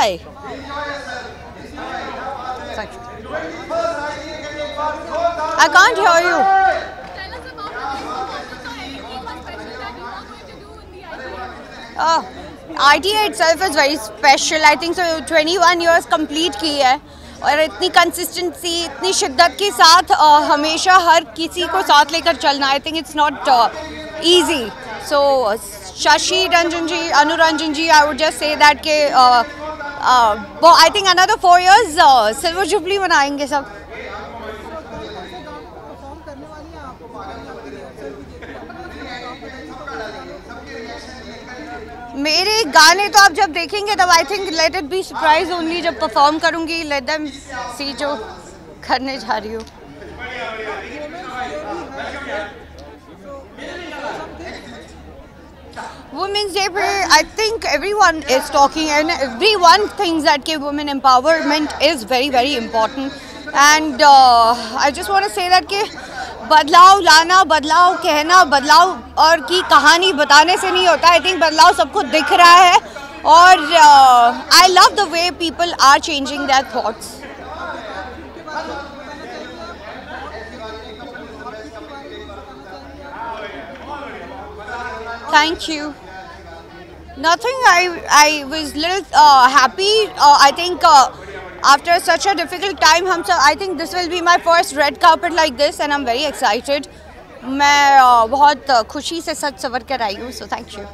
Why? I can't hear you. Oh, ITA itself is very special. I think so की है और इतनी consistency इतनी शिद्दत के साथ हमेशा हर किसी को साथ लेकर चलना I think it's not easy so Shashi Ranjan ji Anuranjan ji I would just say that के uh, I think another four years silver jubilee मनाएँगे सब। मेरे गाने तो आप जब देखेंगे तब I think let it be surprise only जब परफॉर्म करूँगी लेट देम सी जो करने जा रही हूँ। Women's Day पे I think everyone is talking and everyone thinks that कि women empowerment is very very important and uh, I just want to say that कि बदलाव लाना बदलाव कहना बदलाव और की कहानी बताने से नहीं होता आई थिंक बदलाव सबको दिख रहा है और I love the way people are changing that thoughts Thank you. Nothing. I I was little uh, happy. Uh, I think uh, after such a difficult time, हम सब I think this will be my first red carpet like this, and I'm very excited. मैं uh, बहुत uh, खुशी से सच सवर कर आई हूँ. So thank you.